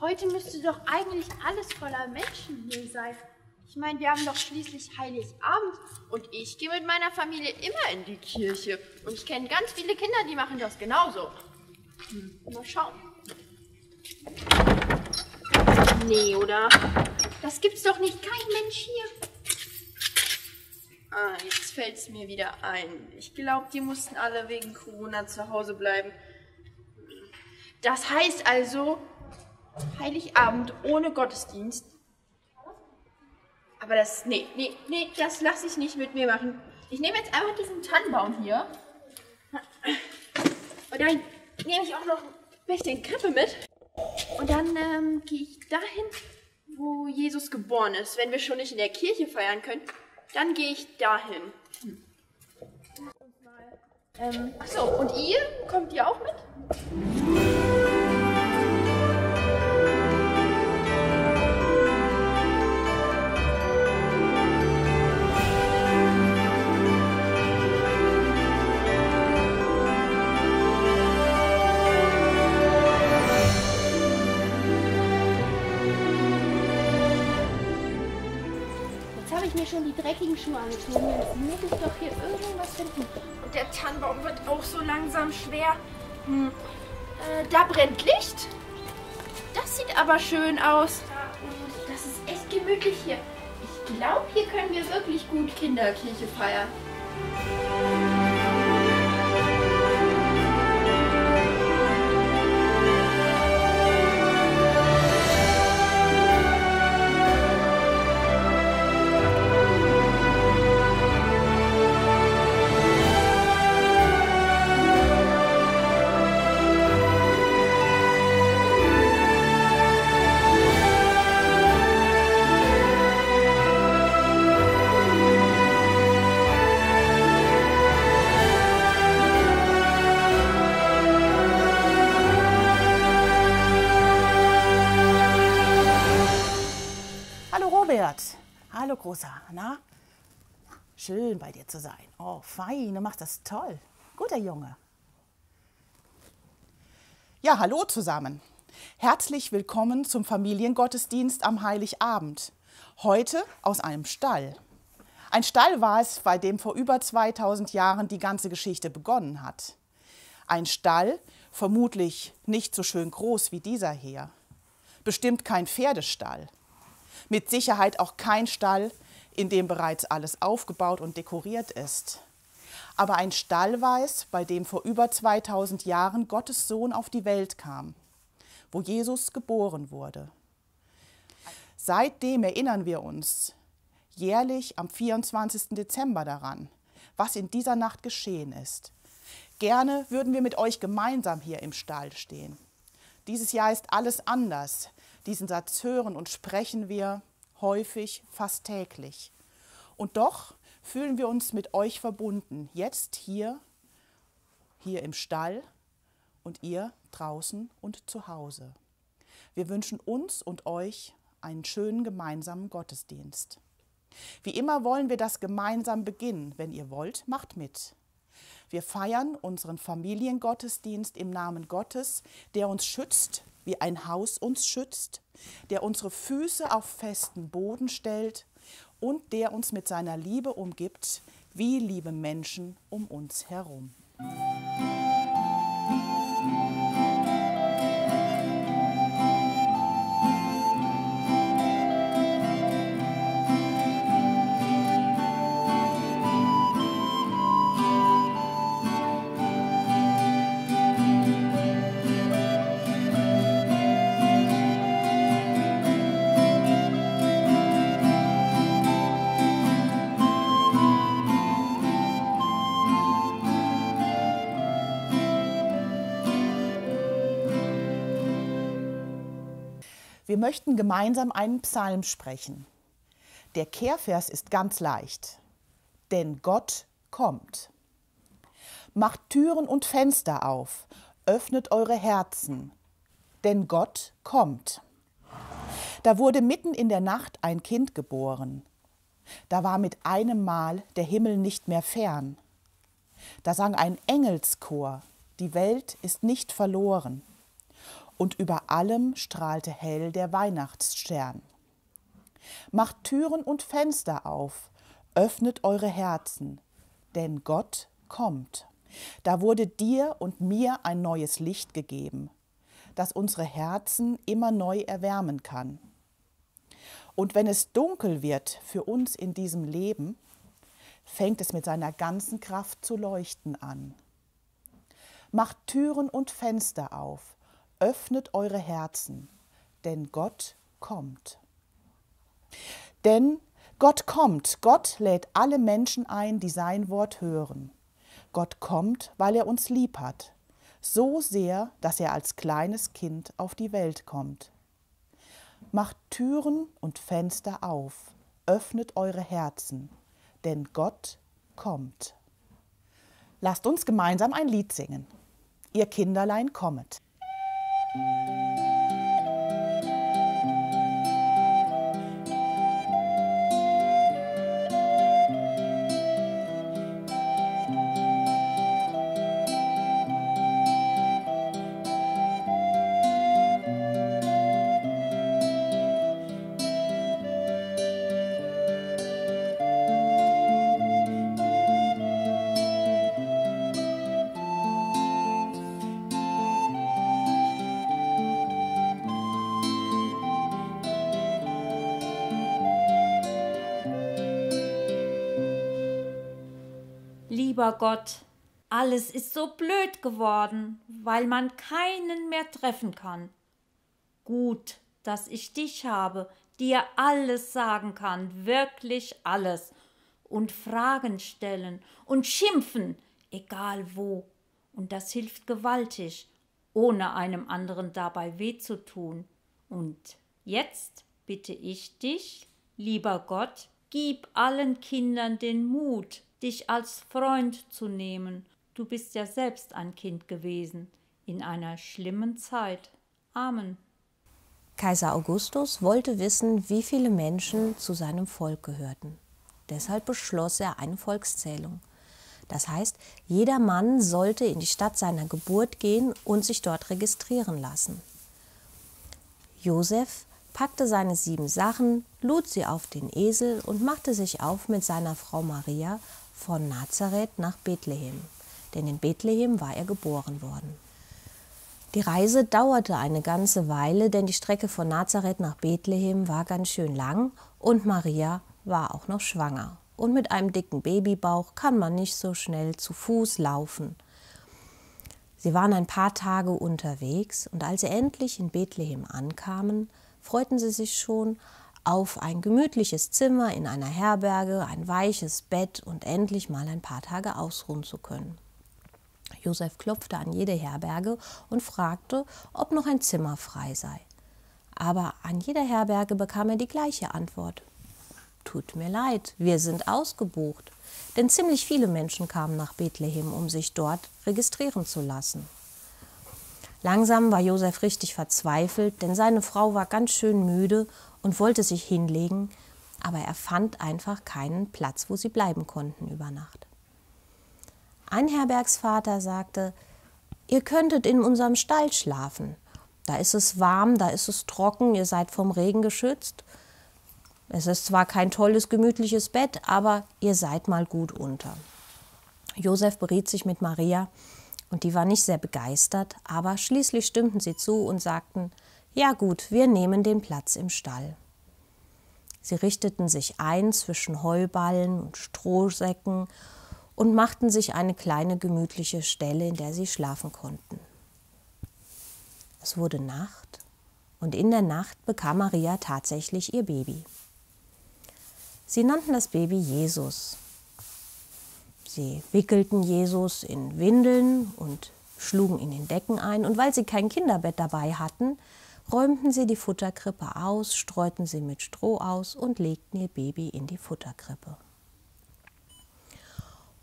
Heute müsste doch eigentlich alles voller Menschen hier sein. Ich meine, wir haben doch schließlich Heiligabend und ich gehe mit meiner Familie immer in die Kirche. Und ich kenne ganz viele Kinder, die machen das genauso. Hm, mal schauen. Nee, oder? Das gibt's doch nicht. Kein Mensch hier. Ah, jetzt fällt's mir wieder ein. Ich glaube, die mussten alle wegen Corona zu Hause bleiben. Das heißt also, Heiligabend ohne Gottesdienst. Aber das, nee, nee, nee, das lasse ich nicht mit mir machen. Ich nehme jetzt einfach diesen Tannenbaum hier. Und dann nehme ich auch noch ein bisschen Krippe mit. Und dann ähm, gehe ich dahin, wo Jesus geboren ist. Wenn wir schon nicht in der Kirche feiern können, dann gehe ich dahin. Hm. Ähm, achso, und ihr? Kommt ihr auch mit? Schon die dreckigen Schuhe angezogen. Jetzt muss ich doch hier irgendwas finden. Und der Tannenbaum wird auch so langsam schwer. Hm. Äh, da brennt Licht. Das sieht aber schön aus. Und das ist echt gemütlich hier. Ich glaube, hier können wir wirklich gut Kinderkirche feiern. Großer. Na? Schön bei dir zu sein. Oh, fein, du machst das toll. Guter Junge. Ja, hallo zusammen. Herzlich willkommen zum Familiengottesdienst am Heiligabend. Heute aus einem Stall. Ein Stall war es, bei dem vor über 2000 Jahren die ganze Geschichte begonnen hat. Ein Stall, vermutlich nicht so schön groß wie dieser hier. Bestimmt kein Pferdestall mit Sicherheit auch kein Stall, in dem bereits alles aufgebaut und dekoriert ist. Aber ein Stall es, bei dem vor über 2000 Jahren Gottes Sohn auf die Welt kam, wo Jesus geboren wurde. Seitdem erinnern wir uns jährlich am 24. Dezember daran, was in dieser Nacht geschehen ist. Gerne würden wir mit euch gemeinsam hier im Stall stehen. Dieses Jahr ist alles anders. Diesen Satz hören und sprechen wir häufig, fast täglich. Und doch fühlen wir uns mit euch verbunden, jetzt hier, hier im Stall und ihr draußen und zu Hause. Wir wünschen uns und euch einen schönen gemeinsamen Gottesdienst. Wie immer wollen wir das gemeinsam beginnen. Wenn ihr wollt, macht mit. Wir feiern unseren Familiengottesdienst im Namen Gottes, der uns schützt wie ein Haus uns schützt, der unsere Füße auf festen Boden stellt und der uns mit seiner Liebe umgibt, wie liebe Menschen um uns herum. Wir möchten gemeinsam einen Psalm sprechen. Der Kehrvers ist ganz leicht. Denn Gott kommt. Macht Türen und Fenster auf, öffnet eure Herzen, denn Gott kommt. Da wurde mitten in der Nacht ein Kind geboren. Da war mit einem Mal der Himmel nicht mehr fern. Da sang ein Engelschor, die Welt ist nicht verloren. Und über allem strahlte hell der Weihnachtsstern. Macht Türen und Fenster auf, öffnet eure Herzen, denn Gott kommt. Da wurde dir und mir ein neues Licht gegeben, das unsere Herzen immer neu erwärmen kann. Und wenn es dunkel wird für uns in diesem Leben, fängt es mit seiner ganzen Kraft zu leuchten an. Macht Türen und Fenster auf, öffnet eure Herzen, denn Gott kommt. Denn Gott kommt, Gott lädt alle Menschen ein, die sein Wort hören. Gott kommt, weil er uns lieb hat, so sehr, dass er als kleines Kind auf die Welt kommt. Macht Türen und Fenster auf, öffnet eure Herzen, denn Gott kommt. Lasst uns gemeinsam ein Lied singen. Ihr Kinderlein kommet. Música Lieber Gott, alles ist so blöd geworden, weil man keinen mehr treffen kann. Gut, dass ich dich habe, dir alles sagen kann, wirklich alles, und Fragen stellen und schimpfen, egal wo. Und das hilft gewaltig, ohne einem anderen dabei weh zu tun. Und jetzt bitte ich dich, lieber Gott, gib allen Kindern den Mut, dich als Freund zu nehmen. Du bist ja selbst ein Kind gewesen, in einer schlimmen Zeit. Amen. Kaiser Augustus wollte wissen, wie viele Menschen zu seinem Volk gehörten. Deshalb beschloss er eine Volkszählung. Das heißt, jeder Mann sollte in die Stadt seiner Geburt gehen und sich dort registrieren lassen. Josef packte seine sieben Sachen, lud sie auf den Esel und machte sich auf mit seiner Frau Maria von Nazareth nach Bethlehem, denn in Bethlehem war er geboren worden. Die Reise dauerte eine ganze Weile, denn die Strecke von Nazareth nach Bethlehem war ganz schön lang und Maria war auch noch schwanger. Und mit einem dicken Babybauch kann man nicht so schnell zu Fuß laufen. Sie waren ein paar Tage unterwegs und als sie endlich in Bethlehem ankamen, freuten sie sich schon auf ein gemütliches Zimmer in einer Herberge, ein weiches Bett und endlich mal ein paar Tage ausruhen zu können. Josef klopfte an jede Herberge und fragte, ob noch ein Zimmer frei sei. Aber an jeder Herberge bekam er die gleiche Antwort. Tut mir leid, wir sind ausgebucht. Denn ziemlich viele Menschen kamen nach Bethlehem, um sich dort registrieren zu lassen. Langsam war Josef richtig verzweifelt, denn seine Frau war ganz schön müde und wollte sich hinlegen, aber er fand einfach keinen Platz, wo sie bleiben konnten über Nacht. Ein Herbergsvater sagte, ihr könntet in unserem Stall schlafen. Da ist es warm, da ist es trocken, ihr seid vom Regen geschützt. Es ist zwar kein tolles, gemütliches Bett, aber ihr seid mal gut unter. Josef beriet sich mit Maria, und die war nicht sehr begeistert, aber schließlich stimmten sie zu und sagten, ja gut, wir nehmen den Platz im Stall. Sie richteten sich ein zwischen Heuballen und Strohsäcken und machten sich eine kleine gemütliche Stelle, in der sie schlafen konnten. Es wurde Nacht und in der Nacht bekam Maria tatsächlich ihr Baby. Sie nannten das Baby Jesus. Sie wickelten Jesus in Windeln und schlugen ihn in Decken ein, und weil sie kein Kinderbett dabei hatten, räumten sie die Futterkrippe aus, streuten sie mit Stroh aus und legten ihr Baby in die Futterkrippe.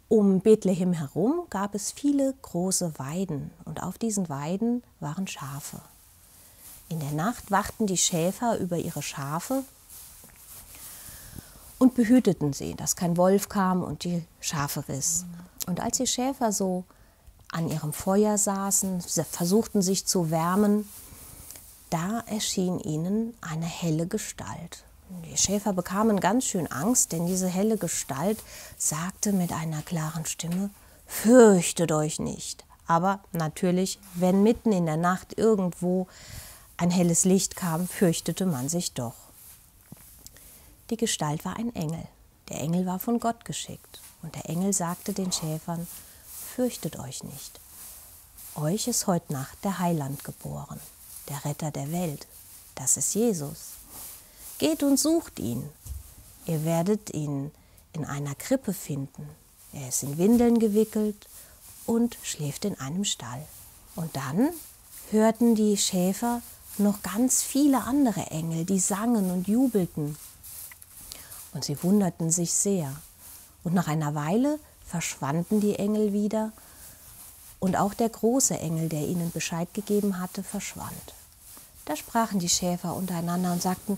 Um Bethlehem herum gab es viele große Weiden und auf diesen Weiden waren Schafe. In der Nacht wachten die Schäfer über ihre Schafe und behüteten sie, dass kein Wolf kam und die Schafe riss. Und als die Schäfer so an ihrem Feuer saßen, versuchten sich zu wärmen, Da erschien ihnen eine helle Gestalt. Die Schäfer bekamen ganz schön Angst, denn diese helle Gestalt sagte mit einer klaren Stimme, Fürchtet euch nicht. Aber natürlich, wenn mitten in der Nacht irgendwo ein helles Licht kam, fürchtete man sich doch. Die Gestalt war ein Engel. Der Engel war von Gott geschickt. Und der Engel sagte den Schäfern, Fürchtet euch nicht. Euch ist heute Nacht der Heiland geboren, der Retter der Welt. Das ist Jesus. Geht und sucht ihn. Ihr werdet ihn in einer Krippe finden. Er ist in Windeln gewickelt und schläft in einem Stall. Und dann hörten die Schäfer noch ganz viele andere Engel, die sangen und jubelten. Und sie wunderten sich sehr. Und nach einer Weile verschwanden die Engel wieder und auch der große Engel, der ihnen Bescheid gegeben hatte, verschwand. Da sprachen die Schäfer untereinander und sagten,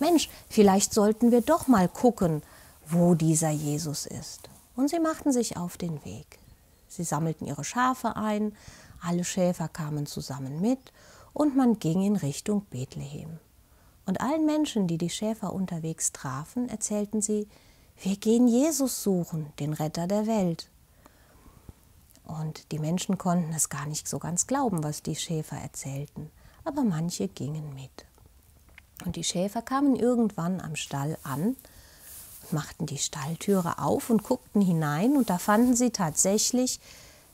Mensch, vielleicht sollten wir doch mal gucken, wo dieser Jesus ist. Und sie machten sich auf den Weg. Sie sammelten ihre Schafe ein, alle Schäfer kamen zusammen mit und man ging in Richtung Bethlehem. Und allen Menschen, die die Schäfer unterwegs trafen, erzählten sie, wir gehen Jesus suchen, den Retter der Welt. Und die Menschen konnten es gar nicht so ganz glauben, was die Schäfer erzählten, aber manche gingen mit. Und die Schäfer kamen irgendwann am Stall an und machten die Stalltüre auf und guckten hinein, und da fanden sie tatsächlich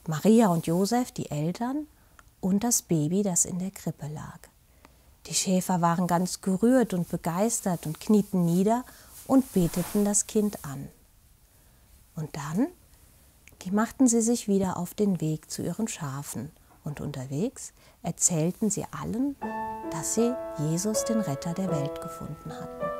Maria und Josef, die Eltern, und das Baby, das in der Krippe lag. Die Schäfer waren ganz gerührt und begeistert und knieten nieder und beteten das Kind an. Und dann machten sie sich wieder auf den Weg zu ihren Schafen, und unterwegs erzählten sie allen, dass sie Jesus, den Retter der Welt, gefunden hatten.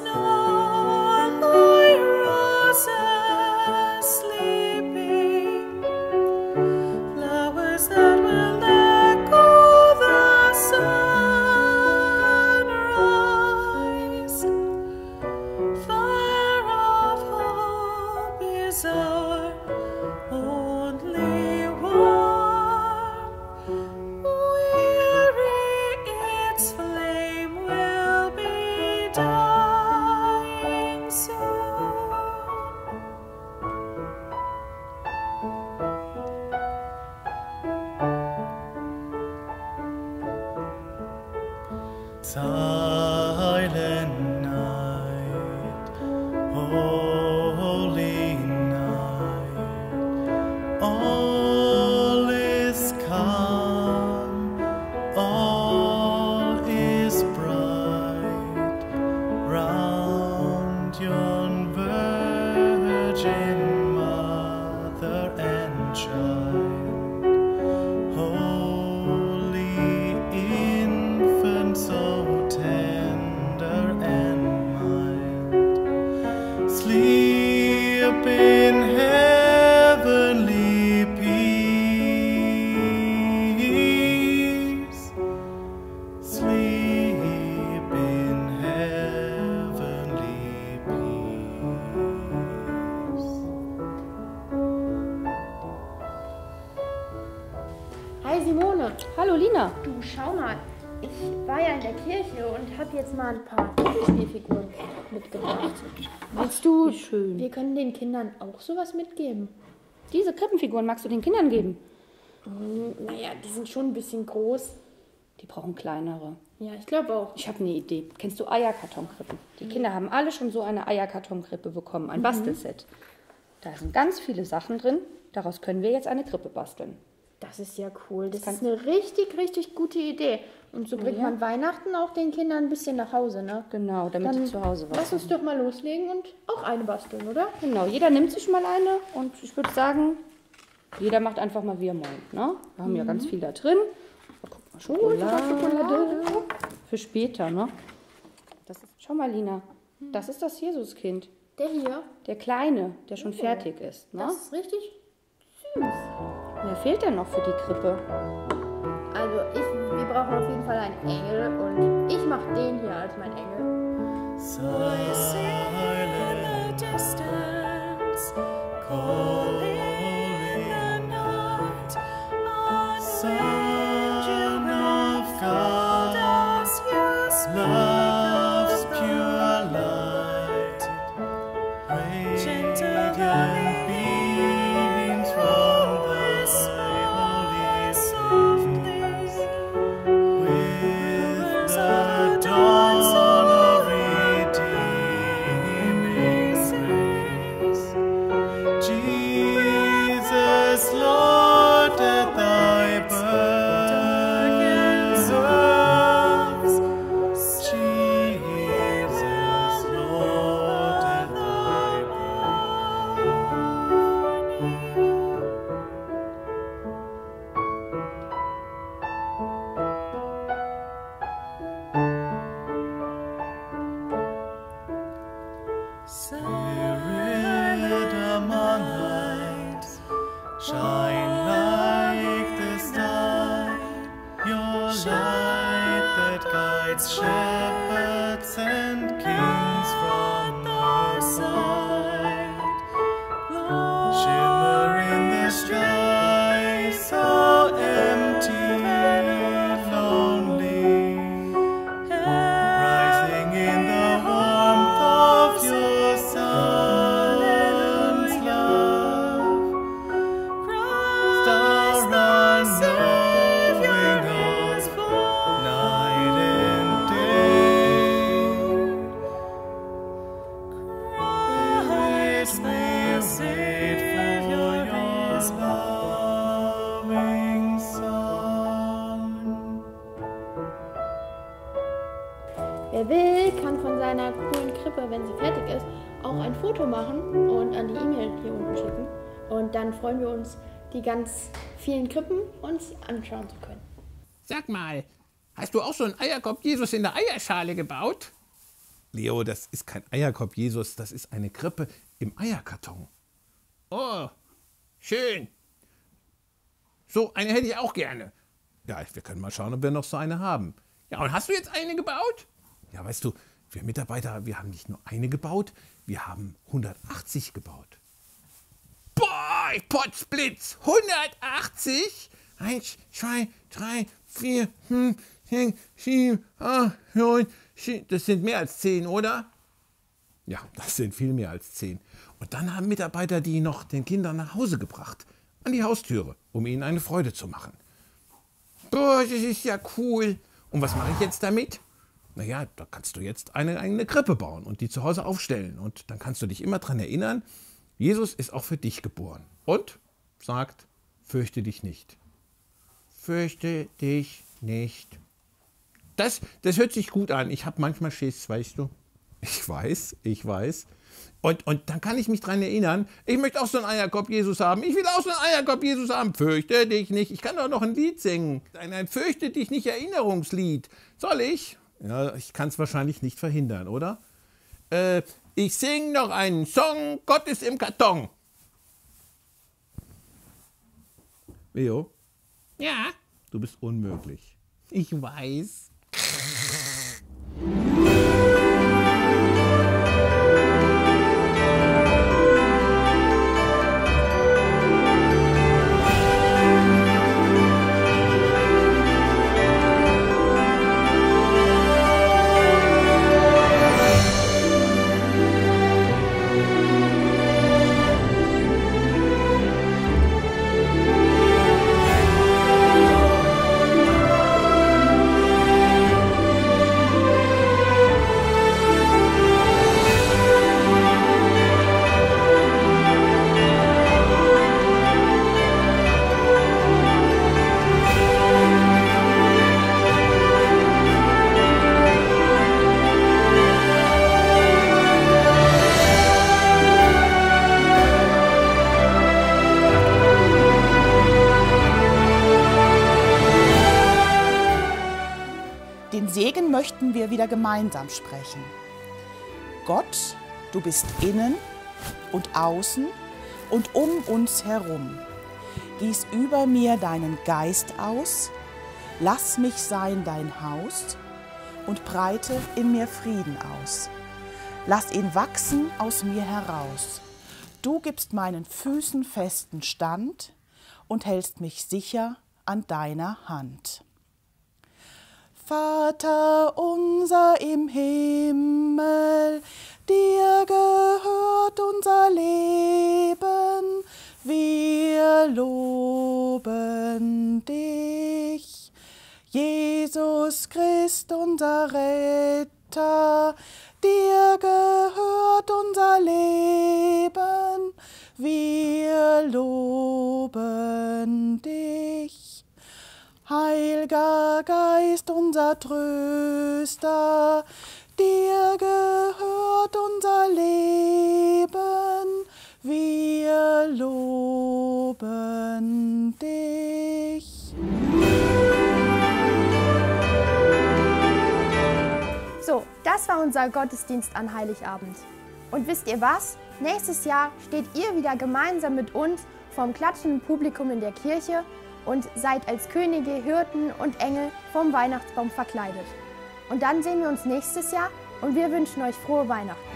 Mal schön. wir können den Kindern auch sowas mitgeben. Diese Krippenfiguren magst du den Kindern geben? Hm, naja, die sind schon ein bisschen groß. Die brauchen kleinere. Ja, ich glaube auch. Ich habe eine Idee. Kennst du Eierkartonkrippen? Die Kinder haben alle schon so eine Eierkartonkrippe bekommen, ein mhm. Bastelset. Da sind ganz viele Sachen drin. Daraus können wir jetzt eine Krippe basteln. Das ist ja cool. Das, das ist eine richtig, richtig gute Idee. Und so bringt ja. man Weihnachten auch den Kindern ein bisschen nach Hause, ne? Genau, damit Dann sie zu Hause was Lass uns doch mal loslegen und auch eine basteln, oder? Genau, jeder nimmt sich mal eine und ich würde sagen, jeder macht einfach mal wie er meint, ne? Wir haben mhm. ja ganz viel da drin. Oh, guck mal, Schokolade. Schokolade. Für später, ne? Das ist, schau mal, Lina, das ist das Jesuskind. Der hier? Der kleine, der schon fertig ist. Ne? Das ist richtig süß. Wer fehlt denn noch für die Krippe? Also ich, wir brauchen auf jeden Fall einen Engel und ich mache den hier als mein Engel. Silent distance, calling shepherds and seiner coolen Krippe, wenn sie fertig ist, auch ein Foto machen und an die E-Mail hier unten schicken. Und dann freuen wir uns, die ganz vielen Krippen uns anschauen zu können. Sag mal, hast du auch so einen Eierkorb Jesus in der Eierschale gebaut? Leo, das ist kein Eierkorb Jesus, das ist eine Krippe im Eierkarton. Oh, schön. So eine hätte ich auch gerne. Ja, wir können mal schauen, ob wir noch so eine haben. Ja, und hast du jetzt eine gebaut? Ja, weißt du, wir Mitarbeiter, wir haben nicht nur eine gebaut, wir haben 180 gebaut. Boah, Potzblitz, 180? Eins, zwei, drei, vier, fünf, sechs, sieben, acht, neun, zehn. Das sind mehr als zehn, oder? Ja, das sind viel mehr als zehn. Und dann haben Mitarbeiter die noch den Kindern nach Hause gebracht, an die Haustüre, um ihnen eine Freude zu machen. Boah, das ist ja cool. Und was mache ich jetzt damit? Naja, da kannst du jetzt eine eigene Krippe bauen und die zu Hause aufstellen. Und dann kannst du dich immer daran erinnern, Jesus ist auch für dich geboren. Und sagt, fürchte dich nicht. Fürchte dich nicht. Das, das hört sich gut an. Ich habe manchmal Schiss, weißt du. Ich weiß, ich weiß. Und, und dann kann ich mich daran erinnern, ich möchte auch so einen Eierkorb Jesus haben. Ich will auch so einen Eierkorb Jesus haben. Fürchte dich nicht. Ich kann doch noch ein Lied singen. Ein, ein Fürchte dich nicht Erinnerungslied. Soll ich? Ja, ich kann es wahrscheinlich nicht verhindern, oder? Äh, ich sing noch einen Song, Gott ist im Karton. Leo? Ja? Du bist unmöglich. Ich weiß. Möchten wir wieder gemeinsam sprechen. Gott, Du bist innen und außen und um uns herum. Gieß über mir deinen Geist aus, lass mich sein dein Haus und breite in mir Frieden aus. Lass ihn wachsen aus mir heraus. Du gibst meinen Füßen festen Stand und hältst mich sicher an deiner Hand. Vater unser im Himmel, dir gehört unser Leben, wir loben dich. Jesus Christ, unser Retter, dir gehört unser Leben, wir loben dich. Heiliger Geist, unser Tröster, dir gehört unser Leben, wir loben dich. So, das war unser Gottesdienst an Heiligabend. Und wisst ihr was? Nächstes Jahr steht ihr wieder gemeinsam mit uns vom klatschenden Publikum in der Kirche und seid als Könige, Hirten und Engel vom Weihnachtsbaum verkleidet. Und dann sehen wir uns nächstes Jahr und wir wünschen euch frohe Weihnachten.